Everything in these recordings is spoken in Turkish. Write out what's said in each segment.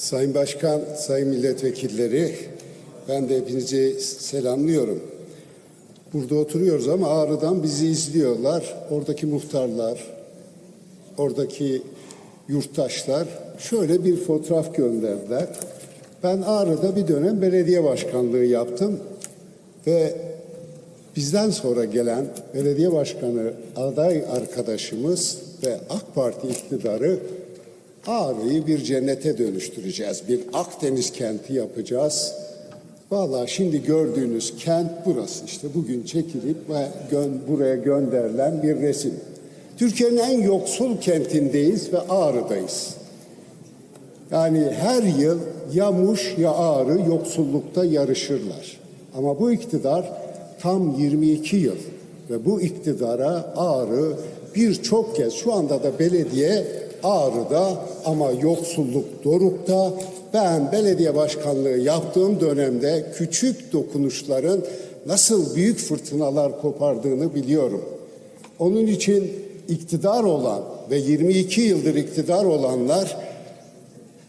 Sayın Başkan, Sayın Milletvekilleri, ben de hepinizi selamlıyorum. Burada oturuyoruz ama Ağrı'dan bizi izliyorlar. Oradaki muhtarlar, oradaki yurttaşlar şöyle bir fotoğraf gönderdiler. Ben Ağrı'da bir dönem belediye başkanlığı yaptım ve bizden sonra gelen belediye başkanı aday arkadaşımız ve AK Parti iktidarı Ağrı'yı bir cennete dönüştüreceğiz. Bir Akdeniz kenti yapacağız. Valla şimdi gördüğünüz kent burası işte bugün çekilip ve gön, buraya gönderilen bir resim. Türkiye'nin en yoksul kentindeyiz ve Ağrı'dayız. Yani her yıl ya Muş ya Ağrı yoksullukta yarışırlar. Ama bu iktidar tam 22 yıl ve bu iktidara Ağrı birçok kez şu anda da belediye Ağrı'da ama yoksulluk dorukta. Ben belediye başkanlığı yaptığım dönemde küçük dokunuşların nasıl büyük fırtınalar kopardığını biliyorum. Onun için iktidar olan ve 22 yıldır iktidar olanlar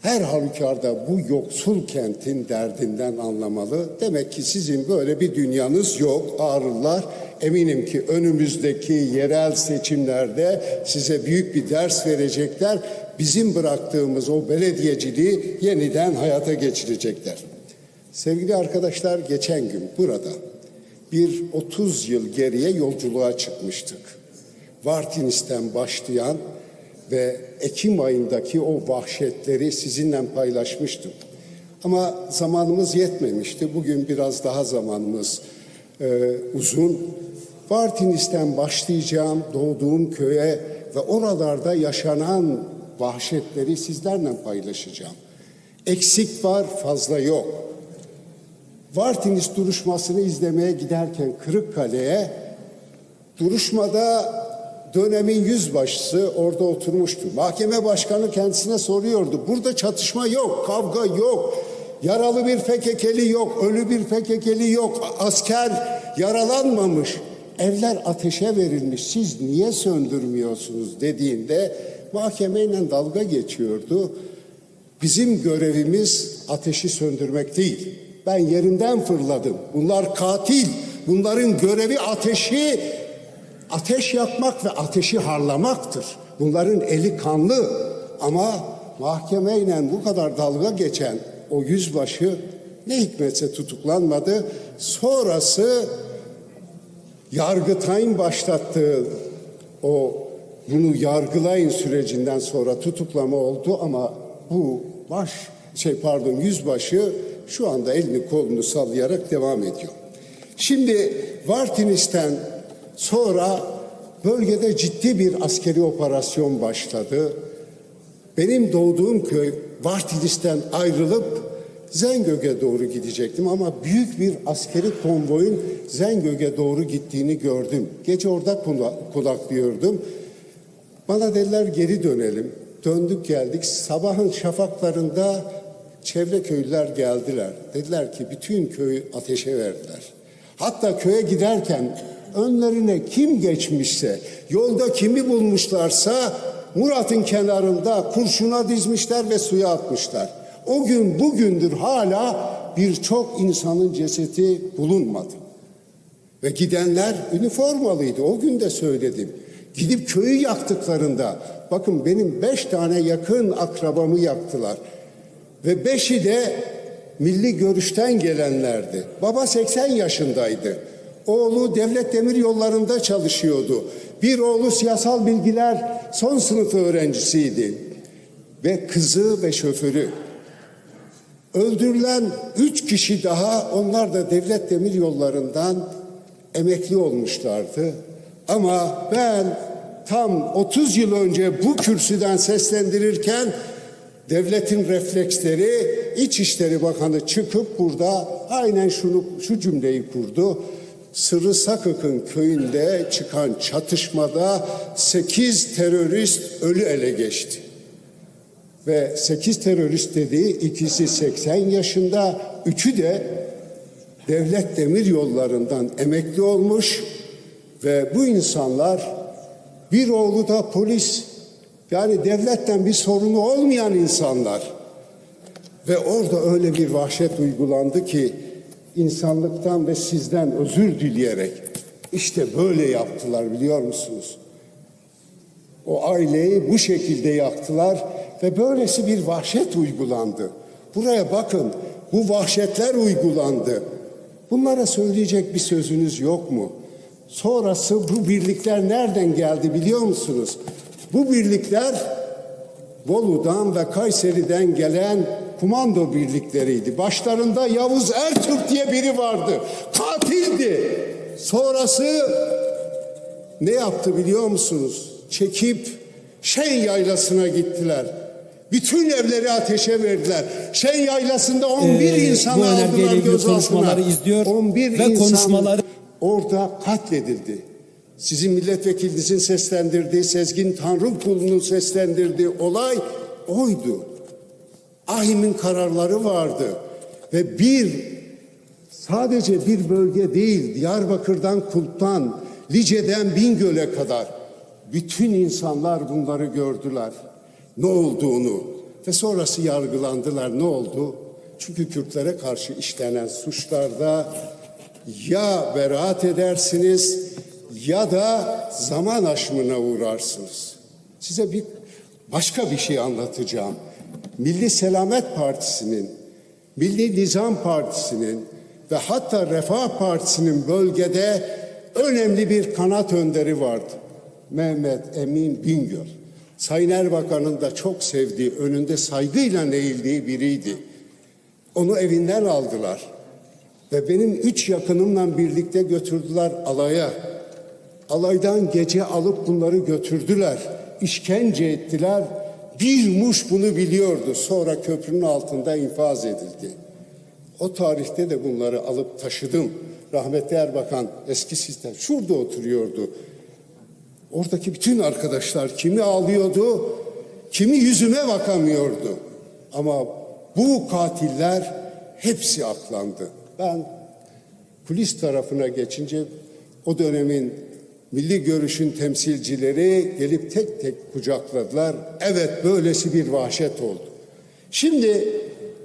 her halükarda bu yoksul kentin derdinden anlamalı. Demek ki sizin böyle bir dünyanız yok Ağrılar. Eminim ki önümüzdeki yerel seçimlerde size büyük bir ders verecekler. Bizim bıraktığımız o belediyeciliği yeniden hayata geçirecekler. Sevgili arkadaşlar geçen gün burada bir 30 yıl geriye yolculuğa çıkmıştık. Vartinis'ten başlayan ve Ekim ayındaki o vahşetleri sizinle paylaşmıştım. Ama zamanımız yetmemişti. Bugün biraz daha zamanımız e, uzun. Vartinis'ten başlayacağım doğduğum köye ve oralarda yaşanan vahşetleri sizlerle paylaşacağım. Eksik var, fazla yok. Vartinis duruşmasını izlemeye giderken Kırıkkale'ye duruşmada dönemin yüzbaşısı orada oturmuştu. Mahkeme başkanı kendisine soruyordu. Burada çatışma yok, kavga yok. Yaralı bir PKK'li yok, ölü bir PKK'li yok. Asker yaralanmamış. Evler ateşe verilmiş. Siz niye söndürmüyorsunuz dediğinde mahkemeyle dalga geçiyordu. Bizim görevimiz ateşi söndürmek değil. Ben yerimden fırladım. Bunlar katil. Bunların görevi ateşi ateş yakmak ve ateşi harlamaktır. Bunların eli kanlı ama mahkemeyle bu kadar dalga geçen o yüzbaşı ne hikmetse tutuklanmadı. Sonrası Yargıtay'ın başlattığı o bunu yargılayın sürecinden sonra tutuklama oldu ama bu baş şey pardon yüzbaşı şu anda elini kolunu sallayarak devam ediyor. Şimdi Vartinis'ten sonra bölgede ciddi bir askeri operasyon başladı. Benim doğduğum köy Vartinis'ten ayrılıp Zengök'e doğru gidecektim ama büyük bir askeri konvoyun Zengök'e doğru gittiğini gördüm. Gece orada konaklıyordum. Bana dediler geri dönelim. Döndük geldik. Sabahın şafaklarında çevre köylüler geldiler. Dediler ki bütün köyü ateşe verdiler. Hatta köye giderken önlerine kim geçmişse, yolda kimi bulmuşlarsa Murat'ın kenarında kurşuna dizmişler ve suya atmışlar. O gün bugündür hala birçok insanın cesedi bulunmadı. Ve gidenler üniformalıydı. O gün de söyledim. Gidip köyü yaktıklarında bakın benim beş tane yakın akrabamı yaktılar. Ve beşi de milli görüşten gelenlerdi. Baba 80 yaşındaydı. Oğlu devlet demir yollarında çalışıyordu. Bir oğlu siyasal bilgiler son sınıf öğrencisiydi. Ve kızı ve şoförü. Öldürülen üç kişi daha onlar da devlet demir yollarından emekli olmuşlardı. Ama ben tam 30 yıl önce bu kürsüden seslendirirken devletin refleksleri İçişleri Bakanı çıkıp burada aynen şunu şu cümleyi kurdu. Sırrı Sakık'ın köyünde çıkan çatışmada 8 terörist ölü ele geçti. Ve 8 terörist dediği ikisi 80 yaşında, üçü de devlet demir yollarından emekli olmuş ve bu insanlar bir oğlu da polis yani devletten bir sorunu olmayan insanlar. Ve orada öyle bir vahşet uygulandı ki insanlıktan ve sizden özür dileyerek işte böyle yaptılar biliyor musunuz? O aileyi bu şekilde yaktılar ve böylesi bir vahşet uygulandı. Buraya bakın bu vahşetler uygulandı. Bunlara söyleyecek bir sözünüz yok mu? Sonrası bu birlikler nereden geldi biliyor musunuz? Bu birlikler Bolu'dan ve Kayseri'den gelen komando birlikleriydi. Başlarında Yavuz Ertürk diye biri vardı. Katildi. Sonrası ne yaptı biliyor musunuz? Çekip Şen Yaylası'na gittiler. Bütün evleri ateşe verdiler. Şen Yaylası'nda 11 Ee, insan bu önergeyle aldılar gözaltına. izliyor 11 ve insan konuşmaları- orada katledildi. Sizin milletvekilinizin seslendirdiği, Sezgin Tanrıkulu'nun seslendirdiği olay oydu. Ahim'in kararları vardı. Ve bir, sadece bir bölge değil, Diyarbakır'dan Kulp'tan, Lice'den Bingöl'e kadar bütün insanlar bunları gördüler. Ne olduğunu ve sonrası yargılandılar. Ne oldu? Çünkü Kürtlere karşı işlenen suçlarda ya beraat edersiniz ya da zaman aşımına uğrarsınız. Size bir başka bir şey anlatacağım. Milli Selamet Partisi'nin, Milli Nizam Partisi'nin ve hatta Refah Partisi'nin bölgede önemli bir kanat önderi vardı. Mehmet Emin Bingöl. Sayın Erbakan'ın da çok sevdiği, önünde saygıyla eğildiği biriydi. Onu evinden aldılar. Ve benim üç yakınımla birlikte götürdüler alaya. Alaydan gece alıp bunları götürdüler. İşkence ettiler. Bir muş bunu biliyordu. Sonra köprünün altında infaz edildi. O tarihte de bunları alıp taşıdım. Rahmetli Erbakan eski sistem şurada oturuyordu. Oradaki bütün arkadaşlar kimi ağlıyordu, kimi yüzüme bakamıyordu. Ama bu katiller hepsi aklandı. Ben kulis tarafına geçince o dönemin milli görüşün temsilcileri gelip tek tek kucakladılar. Evet böylesi bir vahşet oldu. Şimdi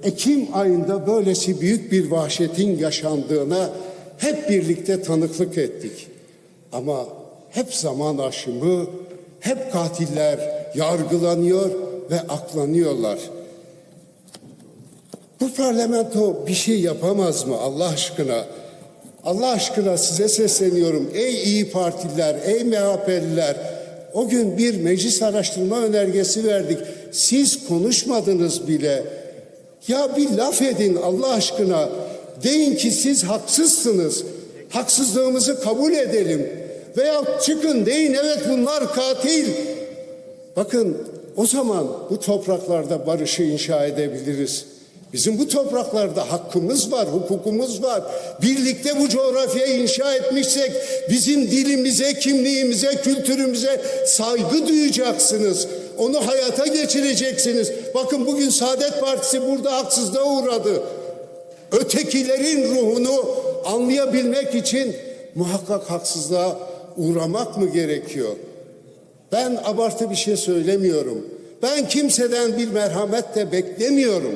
Ekim ayında böylesi büyük bir vahşetin yaşandığına hep birlikte tanıklık ettik. Ama hep zaman aşımı, hep katiller yargılanıyor ve aklanıyorlar. Bu parlamento bir şey yapamaz mı Allah aşkına? Allah aşkına size sesleniyorum. Ey iyi Partililer, ey MHP'liler. O gün bir meclis araştırma önergesi verdik. Siz konuşmadınız bile. Ya bir laf edin Allah aşkına. Deyin ki siz haksızsınız. Haksızlığımızı kabul edelim. Veya çıkın deyin evet bunlar katil. Bakın o zaman bu topraklarda barışı inşa edebiliriz. Bizim bu topraklarda hakkımız var, hukukumuz var. Birlikte bu coğrafyayı inşa etmişsek bizim dilimize, kimliğimize, kültürümüze saygı duyacaksınız. Onu hayata geçireceksiniz. Bakın bugün Saadet Partisi burada haksızlığa uğradı. Ötekilerin ruhunu anlayabilmek için muhakkak haksızlığa uğramak mı gerekiyor? Ben abartı bir şey söylemiyorum. Ben kimseden bir merhamet de beklemiyorum.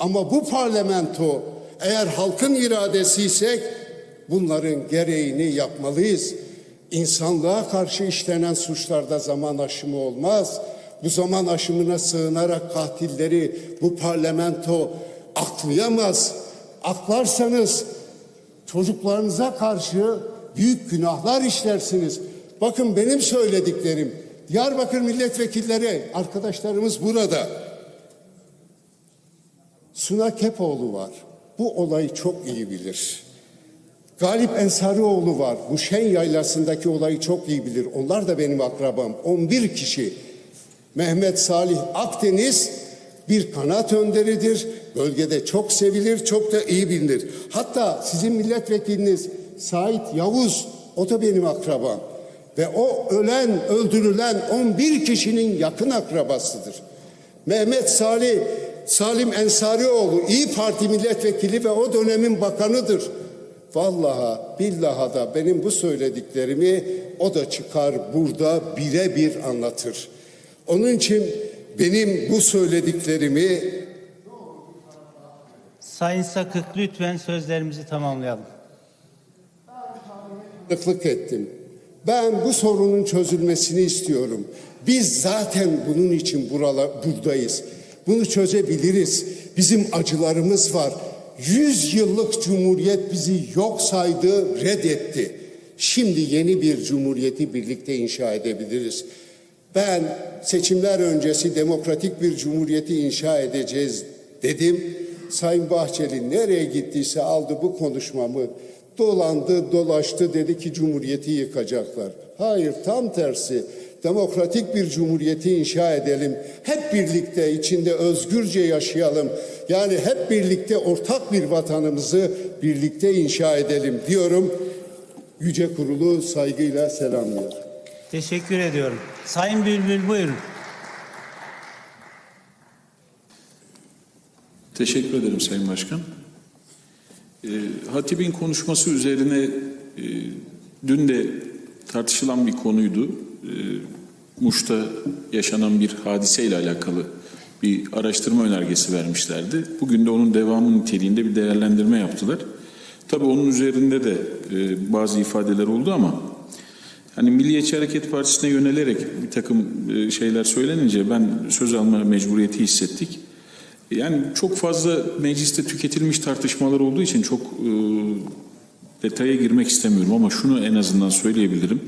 Ama bu parlamento eğer halkın iradesiysek bunların gereğini yapmalıyız. İnsanlığa karşı işlenen suçlarda zaman aşımı olmaz. Bu zaman aşımına sığınarak katilleri bu parlamento aklayamaz. Aklarsanız çocuklarınıza karşı büyük günahlar işlersiniz. Bakın benim söylediklerim. Diyarbakır milletvekilleri arkadaşlarımız burada. Suna Kepoğlu var. Bu olayı çok iyi bilir. Galip Ensarioğlu var. Bu Şen Yaylası'ndaki olayı çok iyi bilir. Onlar da benim akrabam. 11 kişi. Mehmet Salih Akdeniz bir kanat önderidir. Bölgede çok sevilir, çok da iyi bilinir. Hatta sizin milletvekiliniz Sait Yavuz, o da benim akrabam. Ve o ölen, öldürülen 11 kişinin yakın akrabasıdır. Mehmet Salih, Salim Ensarioğlu İyi Parti milletvekili ve o dönemin bakanıdır. Vallaha billaha da benim bu söylediklerimi o da çıkar burada birebir anlatır. Onun için benim bu söylediklerimi Sayın Sakık lütfen sözlerimizi tamamlayalım. Tanıklık ettim. Ben bu sorunun çözülmesini istiyorum. Biz zaten bunun için buralar, buradayız. Bunu çözebiliriz. Bizim acılarımız var. Yüz yıllık cumhuriyet bizi yok saydı, reddetti. Şimdi yeni bir cumhuriyeti birlikte inşa edebiliriz. Ben seçimler öncesi demokratik bir cumhuriyeti inşa edeceğiz dedim. Sayın Bahçeli nereye gittiyse aldı bu konuşmamı dolandı dolaştı dedi ki cumhuriyeti yıkacaklar. Hayır tam tersi demokratik bir cumhuriyeti inşa edelim. Hep birlikte içinde özgürce yaşayalım. Yani hep birlikte ortak bir vatanımızı birlikte inşa edelim diyorum. Yüce Kurulu saygıyla selamlıyorum. Teşekkür ediyorum. Sayın Bülbül buyurun. Teşekkür ederim Sayın Başkan. Ee, Hatip'in konuşması üzerine e, dün de tartışılan bir konuydu. Ee, Muş'ta yaşanan bir hadiseyle alakalı bir araştırma önergesi vermişlerdi. Bugün de onun devamı niteliğinde bir değerlendirme yaptılar. Tabii onun üzerinde de e, bazı ifadeler oldu ama hani Milliyetçi Hareket Partisi'ne yönelerek bir takım e, şeyler söylenince ben söz alma mecburiyeti hissettik. Yani çok fazla mecliste tüketilmiş tartışmalar olduğu için çok e, detaya girmek istemiyorum ama şunu en azından söyleyebilirim.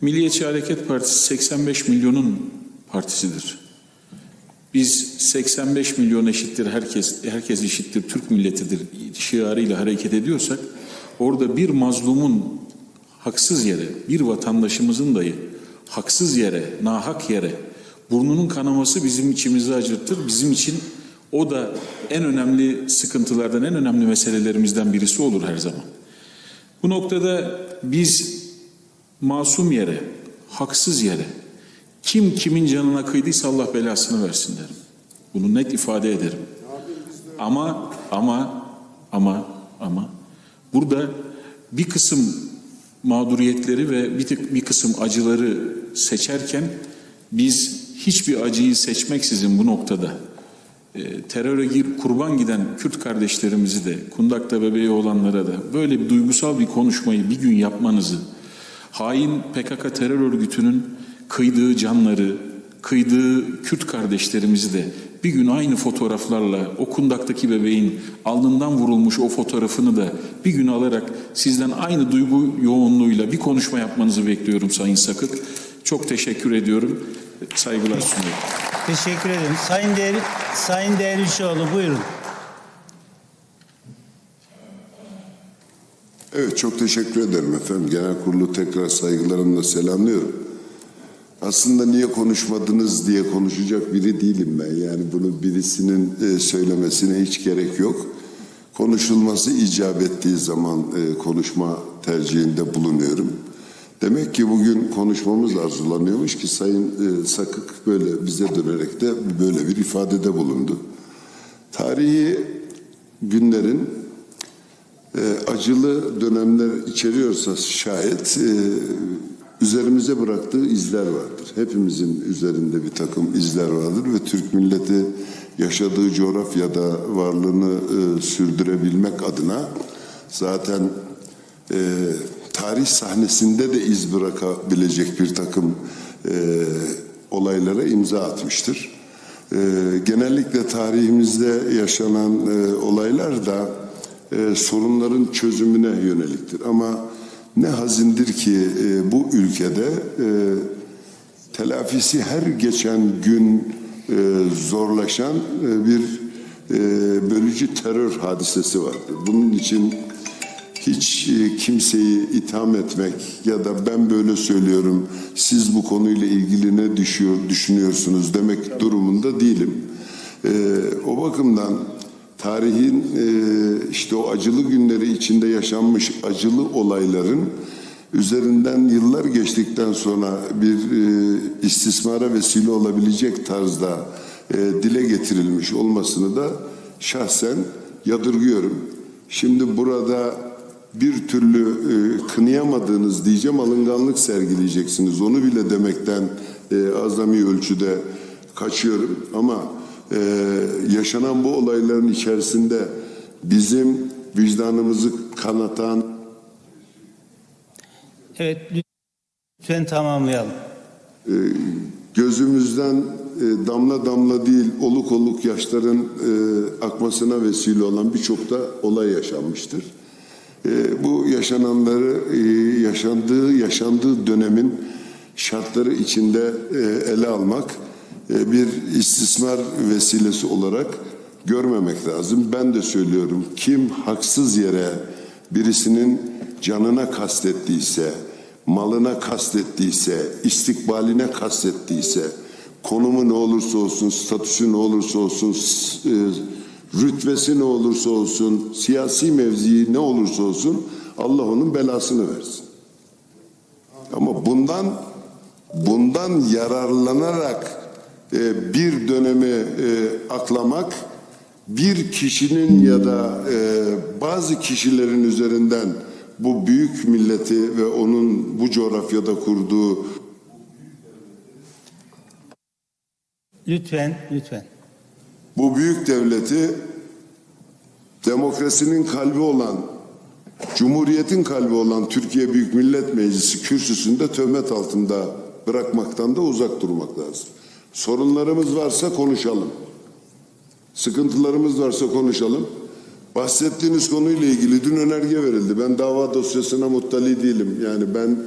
Milliyetçi Hareket Partisi 85 milyonun partisidir. Biz 85 milyon eşittir herkes herkes eşittir Türk milletidir şiarıyla hareket ediyorsak orada bir mazlumun haksız yere bir vatandaşımızın dahi haksız yere nahak yere burnunun kanaması bizim içimizi acıtır bizim için o da en önemli sıkıntılardan en önemli meselelerimizden birisi olur her zaman. Bu noktada biz masum yere, haksız yere, kim kimin canına kıydıysa Allah belasını versin derim. Bunu net ifade ederim. Ama ama ama ama burada bir kısım mağduriyetleri ve bir, tık, bir kısım acıları seçerken biz hiçbir acıyı seçmeksizin bu noktada e, teröre gir, kurban giden Kürt kardeşlerimizi de kundakta bebeği olanlara da böyle bir duygusal bir konuşmayı bir gün yapmanızı hain PKK terör örgütünün kıydığı canları, kıydığı Kürt kardeşlerimizi de bir gün aynı fotoğraflarla o kundaktaki bebeğin alnından vurulmuş o fotoğrafını da bir gün alarak sizden aynı duygu yoğunluğuyla bir konuşma yapmanızı bekliyorum Sayın Sakık. Çok teşekkür ediyorum. Saygılar sunuyorum. Teşekkür ederim. Sayın Değer Sayın Değerlişoğlu buyurun. Evet çok teşekkür ederim efendim. Genel kurulu tekrar saygılarımla selamlıyorum. Aslında niye konuşmadınız diye konuşacak biri değilim ben. Yani bunu birisinin e, söylemesine hiç gerek yok. Konuşulması icap ettiği zaman e, konuşma tercihinde bulunuyorum. Demek ki bugün konuşmamız arzulanıyormuş ki Sayın e, Sakık böyle bize dönerek de böyle bir ifadede bulundu. Tarihi günlerin e, acılı dönemler içeriyorsa şayet e, üzerimize bıraktığı izler vardır. Hepimizin üzerinde bir takım izler vardır ve Türk milleti yaşadığı coğrafyada varlığını e, sürdürebilmek adına zaten e, tarih sahnesinde de iz bırakabilecek bir takım e, olaylara imza atmıştır. E, genellikle tarihimizde yaşanan e, olaylar da e, sorunların çözümüne yöneliktir. Ama ne hazindir ki e, bu ülkede e, telafisi her geçen gün e, zorlaşan e, bir e, bölücü terör hadisesi vardır. Bunun için hiç e, kimseyi itham etmek ya da ben böyle söylüyorum siz bu konuyla ilgili ne düşüyor, düşünüyorsunuz demek durumunda değilim. E, o bakımdan tarihin e, işte o acılı günleri içinde yaşanmış acılı olayların üzerinden yıllar geçtikten sonra bir e, istismara vesile olabilecek tarzda e, dile getirilmiş olmasını da şahsen yadırgıyorum. Şimdi burada bir türlü e, kınayamadığınız diyeceğim alınganlık sergileyeceksiniz. Onu bile demekten e, azami ölçüde kaçıyorum ama e, yaşanan bu olayların içerisinde bizim vicdanımızı kanatan Evet lütfen tamamlayalım. gözümüzden e, damla damla değil oluk oluk yaşların e, akmasına vesile olan birçok da olay yaşanmıştır. E, bu yaşananları e, yaşandığı yaşandığı dönemin şartları içinde e, ele almak e, bir istismar vesilesi olarak görmemek lazım. Ben de söylüyorum kim haksız yere birisinin canına kastettiyse, malına kastettiyse, istikbaline kastettiyse, konumu ne olursa olsun, statüsü ne olursa olsun, e, rütbesi ne olursa olsun, siyasi mevzii ne olursa olsun Allah onun belasını versin. Ama bundan bundan yararlanarak e, bir dönemi e, aklamak bir kişinin ya da e, bazı kişilerin üzerinden bu büyük milleti ve onun bu coğrafyada kurduğu Lütfen, lütfen. Bu büyük devleti demokrasinin kalbi olan Cumhuriyetin kalbi olan Türkiye Büyük Millet Meclisi kürsüsünde töhmet altında bırakmaktan da uzak durmak lazım. Sorunlarımız varsa konuşalım. Sıkıntılarımız varsa konuşalım. Bahsettiğiniz konuyla ilgili dün önerge verildi. Ben dava dosyasına muttali değilim. Yani ben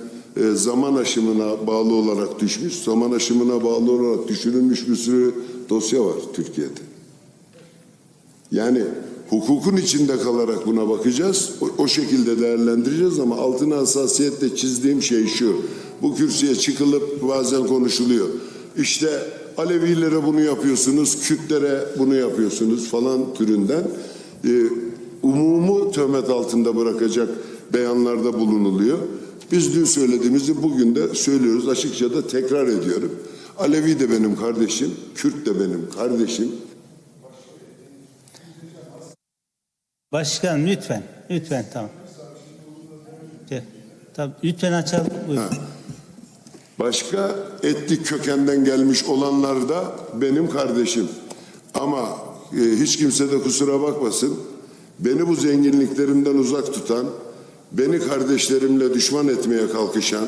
e, zaman aşımına bağlı olarak düşmüş, zaman aşımına bağlı olarak düşürülmüş bir sürü dosya var Türkiye'de. Yani hukukun içinde kalarak buna bakacağız. O, o şekilde değerlendireceğiz ama altına hassasiyetle çizdiğim şey şu. Bu kürsüye çıkılıp bazen konuşuluyor. İşte Alevilere bunu yapıyorsunuz, Kürtlere bunu yapıyorsunuz falan türünden e, umumu töhmet altında bırakacak beyanlarda bulunuluyor. Biz dün söylediğimizi bugün de söylüyoruz. Açıkça da tekrar ediyorum. Alevi de benim kardeşim, Kürt de benim kardeşim. Başkan lütfen, lütfen tamam. Tamam, lütfen açalım. Buyurun. Başka etnik kökenden gelmiş olanlar da benim kardeşim. Ama e, hiç kimse de kusura bakmasın. Beni bu zenginliklerimden uzak tutan, beni kardeşlerimle düşman etmeye kalkışan,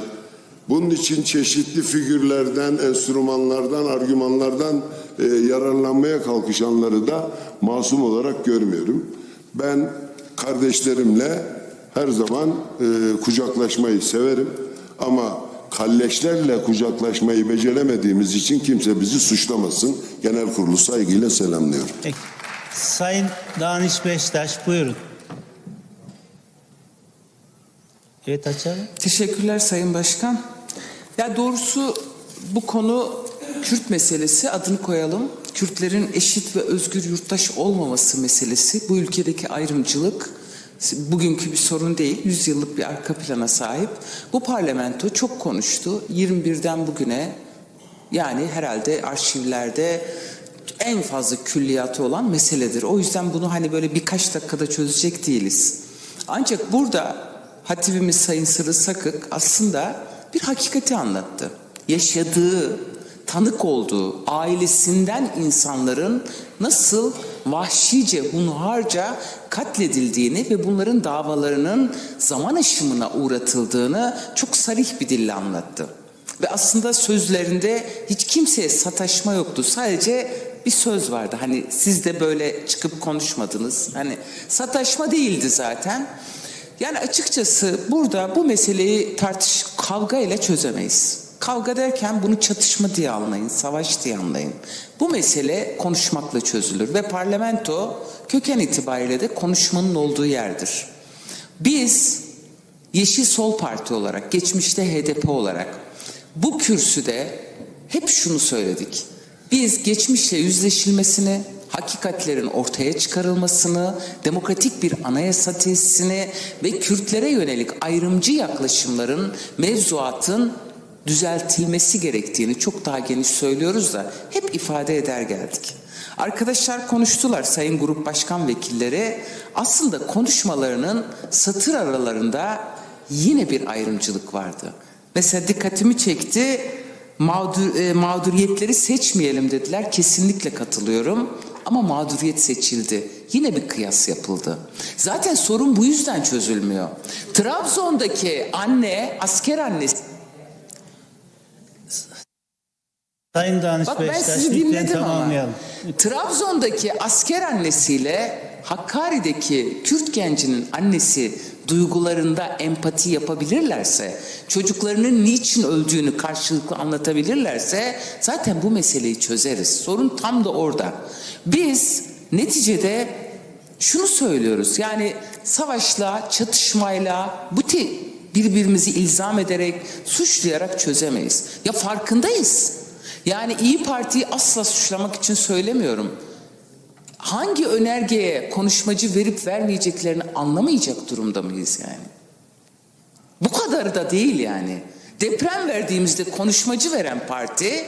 bunun için çeşitli figürlerden, enstrümanlardan, argümanlardan e, yararlanmaya kalkışanları da masum olarak görmüyorum. Ben kardeşlerimle her zaman e, kucaklaşmayı severim ama kalleşlerle kucaklaşmayı beceremediğimiz için kimse bizi suçlamasın. Genel kurulu saygıyla selamlıyorum. Peki. Sayın Daniş Beştaş buyurun. Evet açalım. Teşekkürler Sayın Başkan. Ya doğrusu bu konu Kürt meselesi adını koyalım. Kürtlerin eşit ve özgür yurttaş olmaması meselesi bu ülkedeki ayrımcılık bugünkü bir sorun değil. Yüzyıllık bir arka plana sahip. Bu parlamento çok konuştu. 21'den bugüne yani herhalde arşivlerde en fazla külliyatı olan meseledir. O yüzden bunu hani böyle birkaç dakikada çözecek değiliz. Ancak burada hatibimiz Sayın Sırrı Sakık aslında bir hakikati anlattı. Yaşadığı, tanık olduğu, ailesinden insanların nasıl vahşice, hunharca katledildiğini ve bunların davalarının zaman aşımına uğratıldığını çok sarih bir dille anlattı. Ve aslında sözlerinde hiç kimseye sataşma yoktu. Sadece bir söz vardı. Hani siz de böyle çıkıp konuşmadınız. Hani sataşma değildi zaten. Yani açıkçası burada bu meseleyi tartış kavga ile çözemeyiz. Kavga derken bunu çatışma diye anlayın, savaş diye anlayın. Bu mesele konuşmakla çözülür ve parlamento köken itibariyle de konuşmanın olduğu yerdir. Biz Yeşil Sol Parti olarak, geçmişte HDP olarak bu kürsüde hep şunu söyledik. Biz geçmişle yüzleşilmesini, hakikatlerin ortaya çıkarılmasını, demokratik bir anayasa tesisini ve Kürtlere yönelik ayrımcı yaklaşımların, mevzuatın düzeltilmesi gerektiğini çok daha geniş söylüyoruz da hep ifade eder geldik. Arkadaşlar konuştular Sayın Grup Başkan Vekilleri. Aslında konuşmalarının satır aralarında yine bir ayrımcılık vardı. Mesela dikkatimi çekti. Mağdur, e, mağduriyetleri seçmeyelim dediler. Kesinlikle katılıyorum. ama mağduriyet seçildi. Yine bir kıyas yapıldı. Zaten sorun bu yüzden çözülmüyor. Trabzon'daki anne, asker annesi Sayın Danış Bak ben sizi dinledim ama. Trabzon'daki asker annesiyle Hakkari'deki Kürt gencinin annesi duygularında empati yapabilirlerse, çocuklarının niçin öldüğünü karşılıklı anlatabilirlerse zaten bu meseleyi çözeriz. Sorun tam da orada. Biz neticede şunu söylüyoruz. Yani savaşla, çatışmayla, bu tip birbirimizi ilzam ederek, suçlayarak çözemeyiz. Ya farkındayız. Yani İyi Parti'yi asla suçlamak için söylemiyorum. Hangi önergeye konuşmacı verip vermeyeceklerini anlamayacak durumda mıyız yani? Bu kadar da değil yani. Deprem verdiğimizde konuşmacı veren parti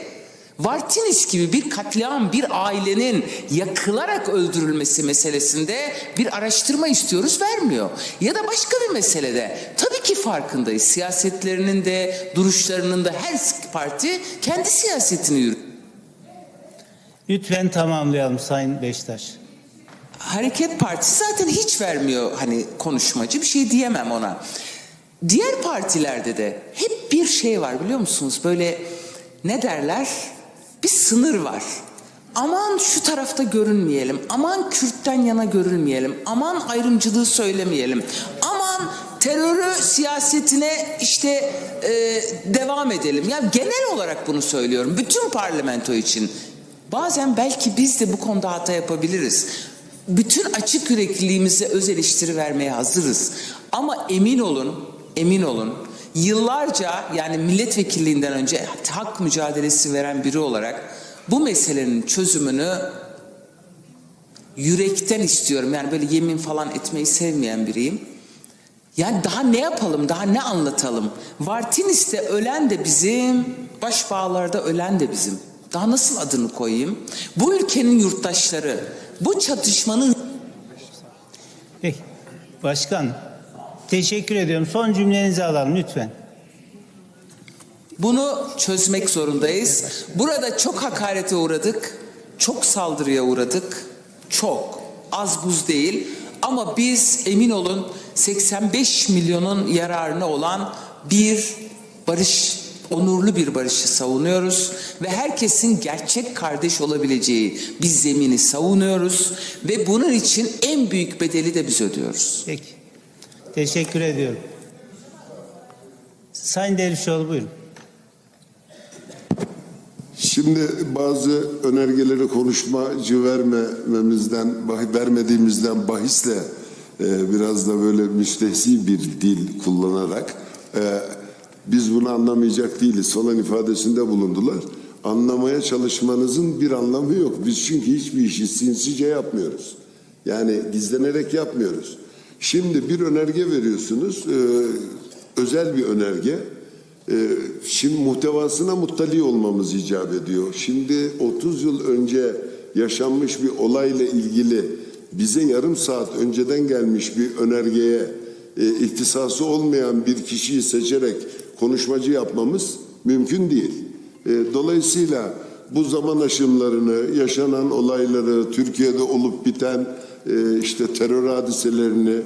Vartinis gibi bir katliam, bir ailenin yakılarak öldürülmesi meselesinde bir araştırma istiyoruz vermiyor. Ya da başka bir meselede tabii ki farkındayız. Siyasetlerinin de duruşlarının da her parti kendi siyasetini yürütüyor. Lütfen tamamlayalım Sayın Beşiktaş. Hareket Partisi zaten hiç vermiyor hani konuşmacı bir şey diyemem ona. Diğer partilerde de hep bir şey var biliyor musunuz? Böyle ne derler? Bir sınır var. Aman şu tarafta görünmeyelim. Aman Kürt'ten yana görülmeyelim. Aman ayrımcılığı söylemeyelim. Aman terörü siyasetine işte e, devam edelim. Ya genel olarak bunu söylüyorum. Bütün parlamento için. Bazen belki biz de bu konuda hata yapabiliriz. Bütün açık yürekliliğimize öz eleştiri vermeye hazırız. Ama emin olun, emin olun yıllarca yani milletvekilliğinden önce hak mücadelesi veren biri olarak bu meselenin çözümünü yürekten istiyorum. Yani böyle yemin falan etmeyi sevmeyen biriyim. Yani daha ne yapalım, daha ne anlatalım? Vartinis'te ölen de bizim, başbağlarda ölen de bizim. Daha nasıl adını koyayım? Bu ülkenin yurttaşları, bu çatışmanın... Peki. Başkan, teşekkür ediyorum. Son cümlenizi alalım lütfen. Bunu çözmek zorundayız. Burada çok hakarete uğradık, çok saldırıya uğradık. Çok, az buz değil. Ama biz emin olun 85 milyonun yararına olan bir barış onurlu bir barışı savunuyoruz ve herkesin gerçek kardeş olabileceği bir zemini savunuyoruz ve bunun için en büyük bedeli de biz ödüyoruz. Peki. Teşekkür ediyorum. Sayın Dervişoğlu buyurun. Şimdi bazı önergeleri konuşmacı vermememizden, vermediğimizden bahisle e, biraz da böyle müstehsi bir dil kullanarak e, biz bunu anlamayacak değiliz falan ifadesinde bulundular. Anlamaya çalışmanızın bir anlamı yok. Biz çünkü hiçbir işi sinsice yapmıyoruz. Yani gizlenerek yapmıyoruz. Şimdi bir önerge veriyorsunuz, e, özel bir önerge. E, şimdi muhtevasına muttali olmamız icap ediyor. Şimdi 30 yıl önce yaşanmış bir olayla ilgili bize yarım saat önceden gelmiş bir önergeye e, ihtisası olmayan bir kişiyi seçerek konuşmacı yapmamız mümkün değil. E, dolayısıyla bu zaman aşımlarını, yaşanan olayları, Türkiye'de olup biten e, işte terör hadiselerini,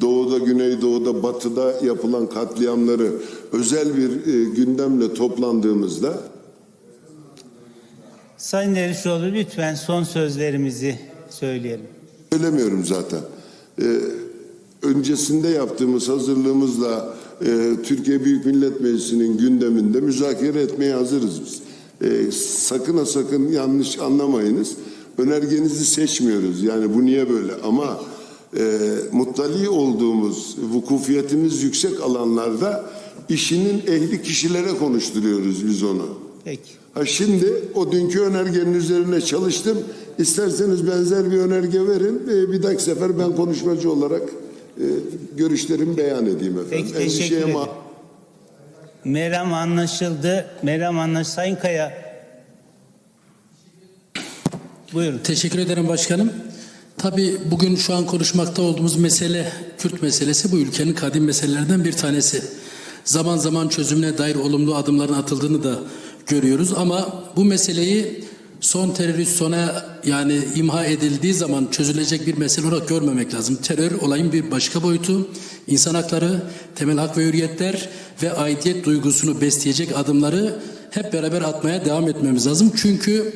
doğuda, güneydoğuda, batıda yapılan katliamları özel bir e, gündemle toplandığımızda Sayın Dervişoğlu lütfen son sözlerimizi söyleyelim. söylemiyorum zaten. Ee, öncesinde yaptığımız hazırlığımızla e, Türkiye Büyük Millet Meclisi'nin gündeminde müzakere etmeye hazırız biz. Ee, sakın ha sakın yanlış anlamayınız. Önergenizi seçmiyoruz. Yani bu niye böyle? Ama e, muttali olduğumuz, vukufiyetimiz yüksek alanlarda işinin ehli kişilere konuşturuyoruz biz onu. Peki. Ha şimdi o dünkü önergenin üzerine çalıştım. İsterseniz benzer bir önerge verin. Ee, bir dahaki sefer ben konuşmacı olarak e, görüşlerimi beyan edeyim efendim. Peki teşekkür ederim. ma- Meram anlaşıldı. Meram anlaşıldı. Sayın Kaya. Buyurun. Teşekkür ederim başkanım. Tabii bugün şu an konuşmakta olduğumuz mesele Kürt meselesi bu ülkenin kadim meselelerinden bir tanesi. Zaman zaman çözümüne dair olumlu adımların atıldığını da görüyoruz ama bu meseleyi son terörist sona yani imha edildiği zaman çözülecek bir mesele olarak görmemek lazım. Terör olayın bir başka boyutu. İnsan hakları, temel hak ve hürriyetler ve aidiyet duygusunu besleyecek adımları hep beraber atmaya devam etmemiz lazım. Çünkü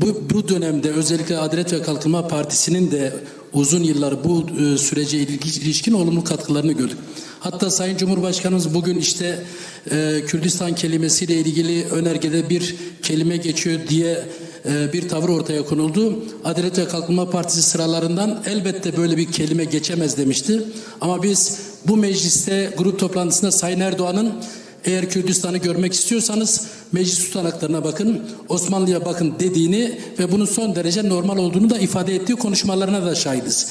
bu, bu dönemde özellikle Adalet ve Kalkınma Partisi'nin de uzun yıllar bu e, sürece ilişkin olumlu katkılarını gördük. Hatta Sayın Cumhurbaşkanımız bugün işte e, Kürdistan kelimesiyle ilgili önergede bir kelime geçiyor diye e, bir tavır ortaya konuldu. Adalet ve Kalkınma Partisi sıralarından elbette böyle bir kelime geçemez demişti. Ama biz bu mecliste grup toplantısında Sayın Erdoğan'ın eğer Kürdistan'ı görmek istiyorsanız meclis tutanaklarına bakın, Osmanlı'ya bakın dediğini ve bunun son derece normal olduğunu da ifade ettiği konuşmalarına da şahidiz.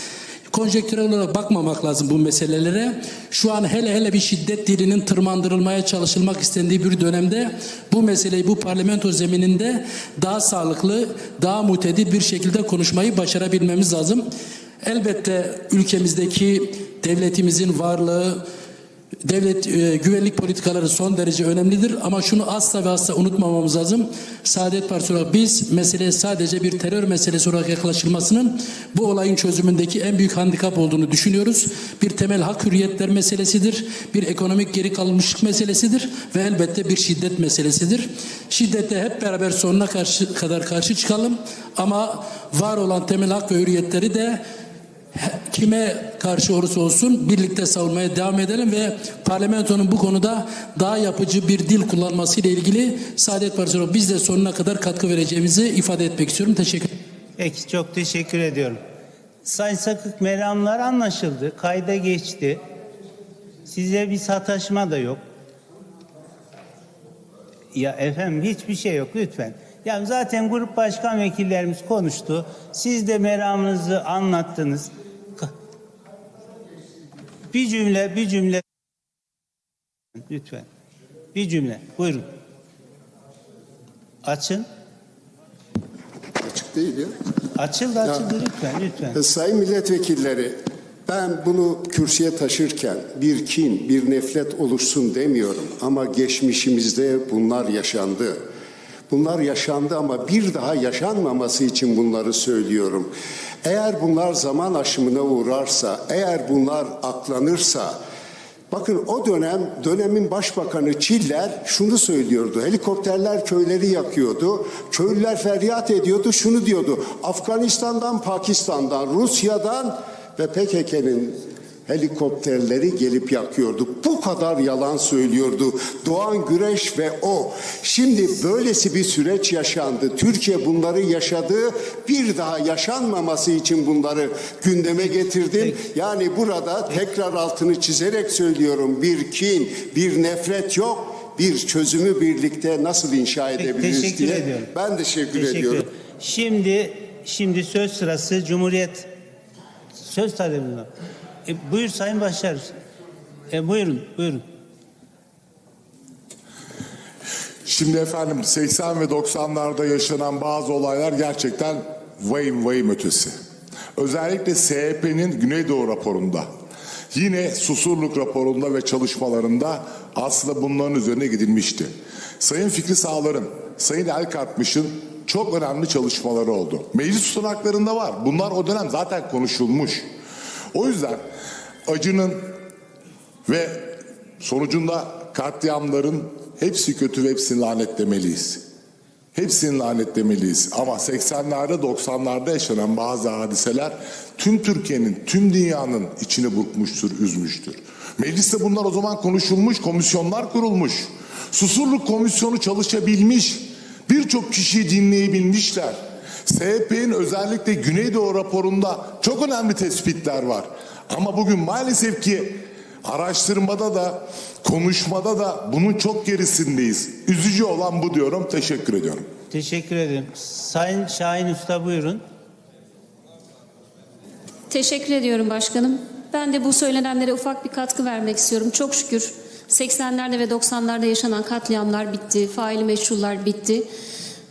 Konjektürel olarak bakmamak lazım bu meselelere. Şu an hele hele bir şiddet dilinin tırmandırılmaya çalışılmak istendiği bir dönemde bu meseleyi bu parlamento zemininde daha sağlıklı, daha mutedil bir şekilde konuşmayı başarabilmemiz lazım. Elbette ülkemizdeki devletimizin varlığı, Devlet e, güvenlik politikaları son derece önemlidir ama şunu asla ve asla unutmamamız lazım. Saadet Partisi olarak biz meseleye sadece bir terör meselesi olarak yaklaşılmasının bu olayın çözümündeki en büyük handikap olduğunu düşünüyoruz. Bir temel hak hürriyetler meselesidir. Bir ekonomik geri kalmışlık meselesidir ve elbette bir şiddet meselesidir. Şiddete hep beraber sonuna karşı, kadar karşı çıkalım ama var olan temel hak ve hürriyetleri de kime karşı olursa olsun birlikte savunmaya devam edelim ve parlamentonun bu konuda daha yapıcı bir dil kullanması ile ilgili Saadet Partisi olarak biz de sonuna kadar katkı vereceğimizi ifade etmek istiyorum. Teşekkür Peki çok teşekkür ediyorum. Sayın Sakık meramlar anlaşıldı. Kayda geçti. Size bir sataşma da yok. Ya efendim hiçbir şey yok lütfen. Ya zaten grup başkan vekillerimiz konuştu. Siz de meramınızı anlattınız. Bir cümle, bir cümle. Lütfen. Bir cümle. Buyurun. Açın. Açık değil ya. Açıldı, açıldı lütfen, lütfen. E, Sayın milletvekilleri, ben bunu kürsüye taşırken bir kin, bir nefret oluşsun demiyorum ama geçmişimizde bunlar yaşandı. Bunlar yaşandı ama bir daha yaşanmaması için bunları söylüyorum. Eğer bunlar zaman aşımına uğrarsa, eğer bunlar aklanırsa, Bakın o dönem dönemin başbakanı Çiller şunu söylüyordu. Helikopterler köyleri yakıyordu. Köylüler feryat ediyordu. Şunu diyordu. Afganistan'dan, Pakistan'dan, Rusya'dan ve PKK'nın helikopterleri gelip yakıyordu. Bu kadar yalan söylüyordu. Doğan Güreş ve o. Şimdi böylesi bir süreç yaşandı. Türkiye bunları yaşadı. Bir daha yaşanmaması için bunları gündeme getirdim. Yani burada tekrar altını çizerek söylüyorum. Bir kin, bir nefret yok. Bir çözümü birlikte nasıl inşa Peki, edebiliriz teşekkür diye. ediyorum. Ben teşekkür, Teşekkür ediyorum. Şimdi şimdi söz sırası Cumhuriyet söz talebinde. E, buyur Sayın Başar. E, buyurun, buyurun. Şimdi efendim 80 ve 90'larda yaşanan bazı olaylar gerçekten vahim vahim ötesi. Özellikle SHP'nin Güneydoğu raporunda, yine Susurluk raporunda ve çalışmalarında aslında bunların üzerine gidilmişti. Sayın Fikri Sağlar'ın, Sayın Elkartmış'ın çok önemli çalışmaları oldu. Meclis tutanaklarında var. Bunlar o dönem zaten konuşulmuş. O yüzden acının ve sonucunda katliamların hepsi kötü ve hepsini lanetlemeliyiz. Hepsini lanetlemeliyiz. Ama 80'lerde 90'larda yaşanan bazı hadiseler tüm Türkiye'nin, tüm dünyanın içini burkmuştur, üzmüştür. Mecliste bunlar o zaman konuşulmuş, komisyonlar kurulmuş. Susurluk komisyonu çalışabilmiş, birçok kişiyi dinleyebilmişler. SHP'nin özellikle Güneydoğu raporunda çok önemli tespitler var. Ama bugün maalesef ki araştırmada da konuşmada da bunun çok gerisindeyiz. Üzücü olan bu diyorum. Teşekkür ediyorum. Teşekkür ederim. Sayın Şahin Usta buyurun. Teşekkür ediyorum başkanım. Ben de bu söylenenlere ufak bir katkı vermek istiyorum. Çok şükür 80'lerde ve 90'larda yaşanan katliamlar bitti, faili meşrular bitti.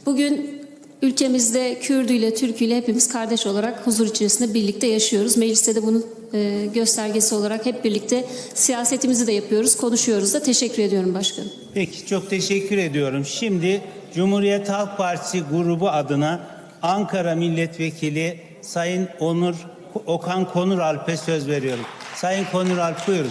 Bugün ülkemizde Kürdüyle, Türküyle hepimiz kardeş olarak huzur içerisinde birlikte yaşıyoruz. Mecliste de bunun e, göstergesi olarak hep birlikte siyasetimizi de yapıyoruz, konuşuyoruz da. Teşekkür ediyorum başkanım. Peki çok teşekkür ediyorum. Şimdi Cumhuriyet Halk Partisi grubu adına Ankara Milletvekili Sayın Onur Okan Konur Alp'e söz veriyorum. Sayın Konur Alp buyurun.